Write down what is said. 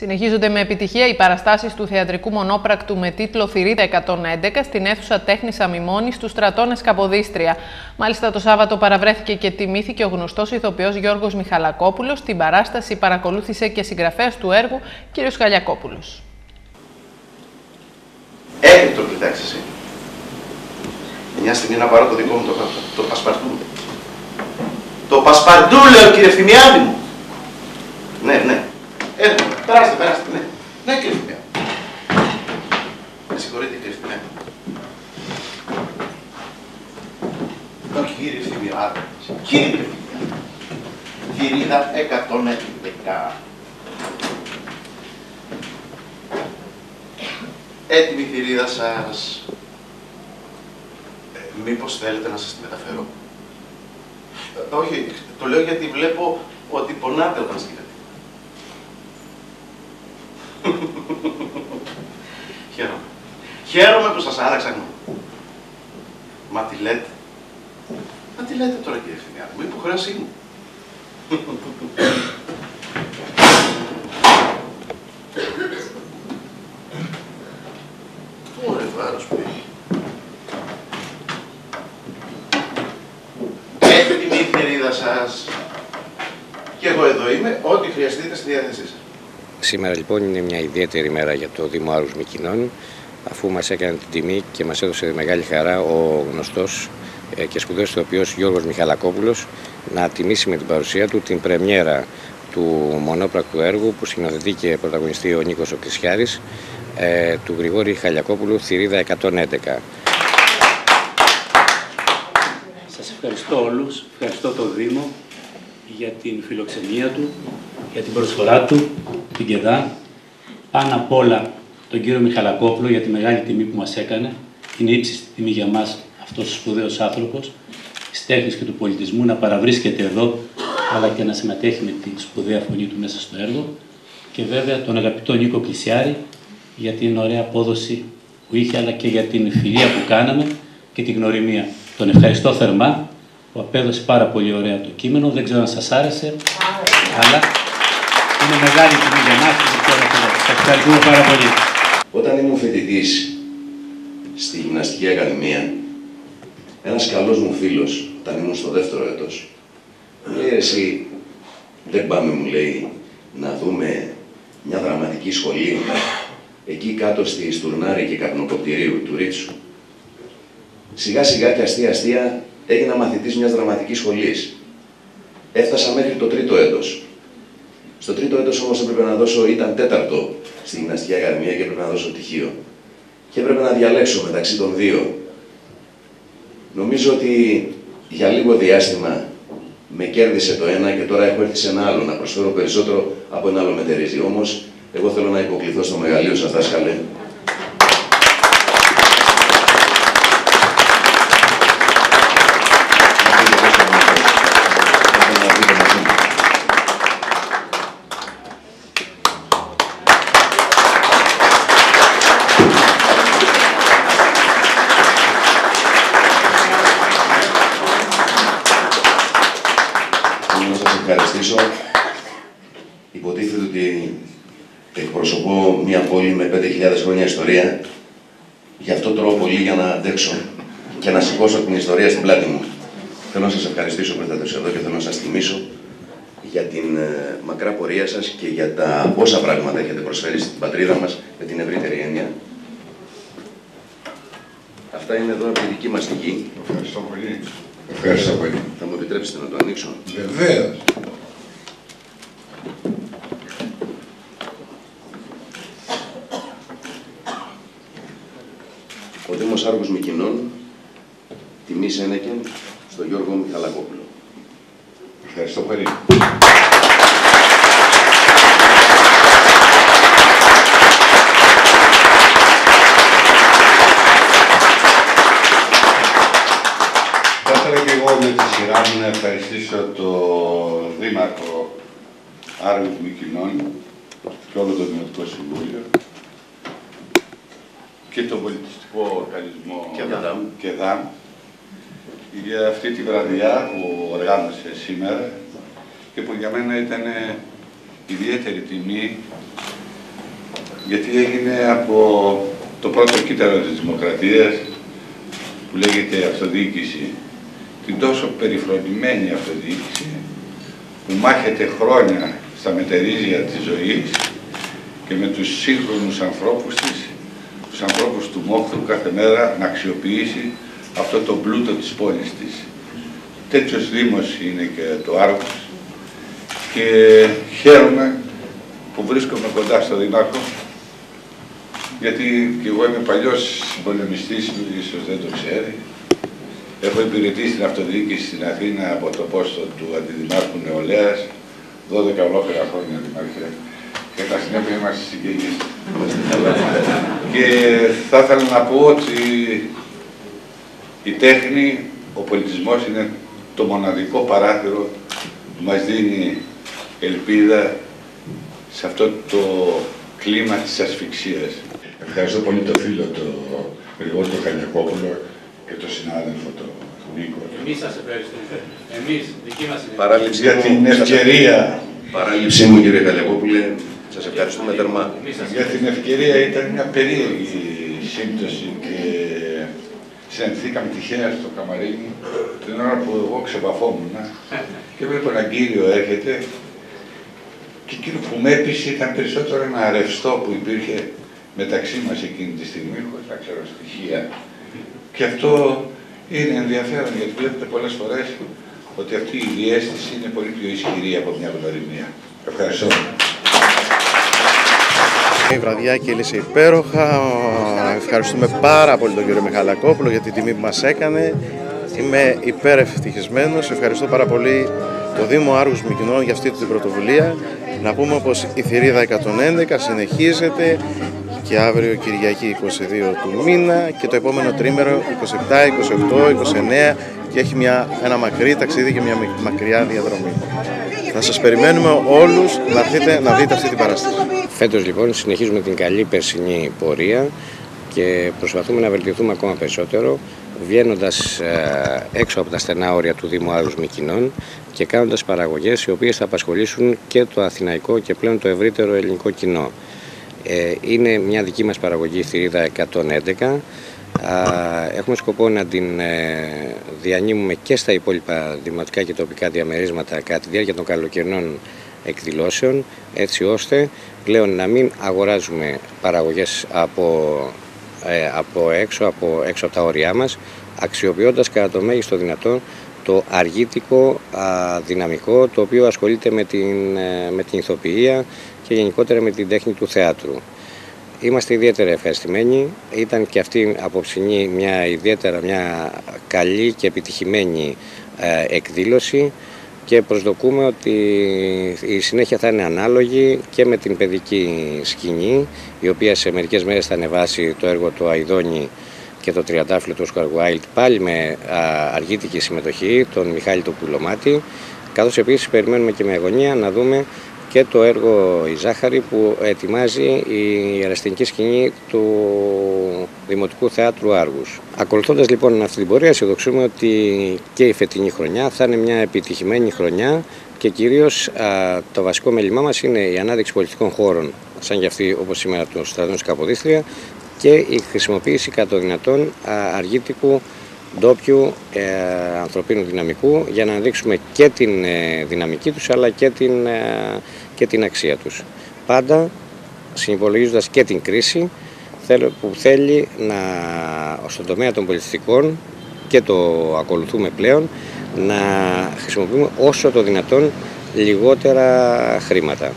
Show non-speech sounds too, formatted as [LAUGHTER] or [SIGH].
Συνεχίζονται με επιτυχία οι παραστάσεις του θεατρικού μονόπρακτου με τίτλο Θηρίδα 111 στην αίθουσα τέχνης Αμιμόνη του Στρατώνε Καποδίστρια. Μάλιστα, το Σάββατο παραβρέθηκε και τιμήθηκε ο γνωστός ηθοποιός Γιώργος Μιχαλακόπουλος. Την παράσταση παρακολούθησε και συγγραφέας του έργου κ. Χαλιακόπουλος. Έχει το κοιτάξει εσύ. Μια στιγμή να πάρω το δικό μου το, το πασπαρτού. Το πασπαρτού, λέω κύριε Φθημιάδη μου. Ναι, ναι. Έλα, περάστε, περάστε, ναι. Ναι, κύριε Φημιά. Με συγχωρείτε, κύριε Φημιά. Όχι, κύριε Φημιά. Κύριε Φημιά. Θηρίδα 111. Έτοιμη θηρίδα σας. Ε, μήπως θέλετε να σας τη μεταφέρω; Ε, όχι, το λέω γιατί βλέπω ότι πονάτε όταν στείλετε. [LAUGHS] Χαίρομαι. Χαίρομαι που σας άραξα Μα τι λέτε; Μα τι λέτε τώρα κύριε Φινιάδη μου, υποχρέωσή μου. [LAUGHS] Ωραία βάρος που έχει. Έτοιμη η θηρίδα σας. Και εγώ εδώ είμαι, ό,τι χρειαστείτε στη διάθεσή σας. Σήμερα λοιπόν είναι μια ιδιαίτερη μέρα για το Δήμο Άρους Μικοινών αφού μας έκανε την τιμή και μας έδωσε μεγάλη χαρά ο γνωστός ε, και σπουδαίος ηθοποιός Γιώργος Μιχαλακόπουλος να τιμήσει με την παρουσία του την πρεμιέρα του μονόπρακτου έργου που σκηνοθετεί και πρωταγωνιστεί ο Νίκος ο ε, του Γρηγόρη Χαλιακόπουλου Θηρίδα 111. Σας ευχαριστώ όλους, ευχαριστώ το Δήμο για την φιλοξενία του, για την προσφορά του, την ΚΕΔΑ. Πάνω απ' όλα τον κύριο Μιχαλακόπουλο για τη μεγάλη τιμή που μας έκανε. Είναι ύψιστη τιμή για μας αυτός ο σπουδαίος άνθρωπος της τέχνης και του πολιτισμού να παραβρίσκεται εδώ αλλά και να συμμετέχει με την σπουδαία φωνή του μέσα στο έργο και βέβαια τον αγαπητό Νίκο Κλησιάρη για την ωραία απόδοση που είχε αλλά και για την φιλία που κάναμε και την γνωριμία. Τον ευχαριστώ θερμά που απέδωσε πάρα πολύ ωραία το κείμενο. Δεν ξέρω αν σας άρεσε, αλλά είναι μεγάλη τιμή για μας Σας ευχαριστούμε πάρα πολύ. Όταν ήμουν φοιτητής στη Γυμναστική Ακαδημία, ένας καλός μου φίλος, όταν ήμουν στο δεύτερο έτος, μου λέει εσύ, δεν πάμε, μου λέει, να δούμε μια δραματική σχολή εκεί κάτω στη Στουρνάρη και Καπνοκοπτηρίου του Ρίτσου. Σιγά σιγά και αστεία αστεία έγινα μαθητής μιας δραματικής σχολής. Έφτασα μέχρι το τρίτο έτος. Στο τρίτο έτος όμως έπρεπε να δώσω, ήταν τέταρτο στη γυμναστική ακαδημία και έπρεπε να δώσω πτυχίο. Και έπρεπε να διαλέξω μεταξύ των δύο. Νομίζω ότι για λίγο διάστημα με κέρδισε το ένα και τώρα έχω έρθει σε ένα άλλο να προσφέρω περισσότερο από ένα άλλο μετερίζει. Όμως, εγώ θέλω να υποκληθώ στο μεγαλείο σας δάσκαλε Υποτίθεται ότι εκπροσωπώ μια πόλη με 5.000 χρόνια ιστορία. Γι' αυτό τρώω πολύ για να αντέξω και να σηκώσω την ιστορία στην πλάτη μου. Θέλω να σας ευχαριστήσω που ήρθατε εδώ και θέλω να σας τιμήσω για την ε, μακρά πορεία σας και για τα πόσα πράγματα έχετε προσφέρει στην πατρίδα μας με την ευρύτερη έννοια. Αυτά είναι εδώ από τη δική μας τη γη. Ευχαριστώ πολύ. Ευχαριστώ πολύ. Θα μου επιτρέψετε να το ανοίξω. Βεβαίως. Ο Δήμος Άργος Μικοινών τιμή Σένεκεν στον Γιώργο Μιχαλακόπουλο. Ευχαριστώ πολύ. με τη σειρά μου να ευχαριστήσω τον Δήμαρχο Άργους Μικοινών και όλο το Δημοτικό Συμβούλιο και τον πολιτιστικό οργανισμό και ΔΑΜ. για αυτή τη βραδιά που οργάνωσε σήμερα και που για μένα ήταν ιδιαίτερη τιμή γιατί έγινε από το πρώτο κύτταρο της Δημοκρατίας που λέγεται αυτοδιοίκηση, την τόσο περιφροντημένη αυτοδιοίκηση που μάχεται χρόνια στα μετερίζια της ζωής και με τους σύγχρονους ανθρώπους της, τους ανθρώπους του Μόχθου κάθε μέρα να αξιοποιήσει αυτό το πλούτο της πόλης της. Τέτοιος Δήμος είναι και το Άργος και χαίρομαι που βρίσκομαι κοντά στο Δήμαρχο γιατί και εγώ είμαι παλιός πολεμιστής, ίσως δεν το ξέρει. Έχω υπηρετήσει την αυτοδιοίκηση στην Αθήνα από το πόστο του Αντιδημάρχου Νεολαίας, 12 ολόκληρα χρόνια δημαρχία. Και τα συνέπεια είμαστε συγγενείς. και θα ήθελα να πω ότι η τέχνη, ο πολιτισμός είναι το μοναδικό παράθυρο που μας δίνει ελπίδα σε αυτό το κλίμα της ασφυξίας. Ευχαριστώ πολύ τον φίλο, τον Γρηγόρη τον Καλιακόπουλο και τον συνάδελφο τον Νίκο. Εμείς σας ευχαριστούμε. Εμείς, δική μας είναι. Παράληψή Για μου, την ευκαιρία, παράληψή μου κύριε Καλιακόπουλε, σας ευχαριστούμε θερμά. Εμείς σας για την ευκαιρία ήταν μια περίεργη σύμπτωση και συναντηθήκαμε τυχαία στο καμαρίνι την ώρα που εγώ ξεπαφόμουν και βλέπω έναν κύριο έρχεται και εκείνο που με έπεισε ήταν περισσότερο ένα ρευστό που υπήρχε μεταξύ μας εκείνη τη στιγμή, χωρίς να ξέρω στοιχεία. Και αυτό είναι ενδιαφέρον γιατί βλέπετε πολλές φορές ότι αυτή η διέστηση είναι πολύ πιο ισχυρή από μια γνωριμία. Ευχαριστώ. Η βραδιά κύλησε υπέροχα. Ευχαριστούμε πάρα πολύ τον κύριο Μιχαλακόπουλο για την τιμή που μας έκανε. Είμαι υπερευτυχισμένος. Ευχαριστώ πάρα πολύ το Δήμο Άργους Μικυνών για αυτή την πρωτοβουλία. Να πούμε πως η θηρίδα 111 συνεχίζεται και αύριο Κυριακή 22 του μήνα και το επόμενο τρίμερο 27, 28, 29 και έχει μια, ένα μακρύ ταξίδι και μια μακριά διαδρομή. Θα σας περιμένουμε όλους να έρθετε να δείτε αυτή την παράσταση. Φέτος λοιπόν συνεχίζουμε την καλή περσινή πορεία και προσπαθούμε να βελτιωθούμε ακόμα περισσότερο βγαίνοντας ε, έξω από τα στενά όρια του Δήμου Άρους Μικινών και κάνοντας παραγωγές οι οποίες θα απασχολήσουν και το αθηναϊκό και πλέον το ευρύτερο ελληνικό κοινό. Ε, είναι μια δική μας παραγωγή η θηρίδα 111. Έχουμε σκοπό να την ε, διανύμουμε και στα υπόλοιπα δημοτικά και τοπικά διαμερίσματα κατά τη διάρκεια των καλοκαιρινών εκδηλώσεων, έτσι ώστε πλέον να μην αγοράζουμε παραγωγές από, ε, από, έξω, από έξω από τα όρια μας, αξιοποιώντας κατά το μέγιστο δυνατό το αργήτικο δυναμικό το οποίο ασχολείται με την, με την ηθοποιία και γενικότερα με την τέχνη του θεάτρου. Είμαστε ιδιαίτερα ευχαριστημένοι. Ήταν και αυτή απόψινή μια ιδιαίτερα μια καλή και επιτυχημένη ε, εκδήλωση και προσδοκούμε ότι η συνέχεια θα είναι ανάλογη και με την παιδική σκηνή η οποία σε μερικές μέρες θα ανεβάσει το έργο του Αϊδόνη και το τριαντάφυλλο του Όσκαρ Γουάιλτ πάλι με αργήτικη συμμετοχή τον Μιχάλη του Πουλωμάτη καθώς επίσης περιμένουμε και με αγωνία να δούμε και το έργο «Η Ζάχαρη» που ετοιμάζει η εραστηνική σκηνή του Δημοτικού Θεάτρου Άργους. Ακολουθώντας λοιπόν αυτή την πορεία, αισιοδοξούμε ότι και η φετινή χρονιά θα είναι μια επιτυχημένη χρονιά και κυρίως το βασικό μέλημά μας είναι η ανάδειξη πολιτικών χώρων, σαν και αυτή όπως σήμερα του στρατών Καποδίστρια και η χρησιμοποίηση κατά το δυνατόν αργήτικου ντόπιου ε, ανθρωπίνου δυναμικού για να δείξουμε και την ε, δυναμική τους αλλά και την, ε, και την αξία τους. Πάντα συνυπολογίζοντας και την κρίση που θέλει να, στον τομέα των πολιτιστικών και το ακολουθούμε πλέον να χρησιμοποιούμε όσο το δυνατόν λιγότερα χρήματα.